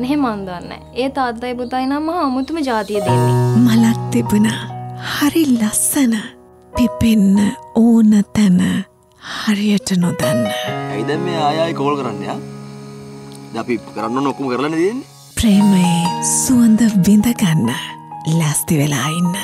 අනේ මන් දන්නේ. ඒ තාත්තයි පුතයි නම් මහා අමුතුම ජාතිය දෙන්නේ. මලක් තිබුණා. හරි ලස්සන. පිපෙන්න ඕන තැන හරියට නොදන්න. ඇයිද මේ ආයයි කෝල් කරන්න යා අපි කරන්න නොක්කුම කරලන දන්නේ ප්‍රේමයේ සුවඳ විඳගන්න ලැස්ති වෙලා ඉන්න.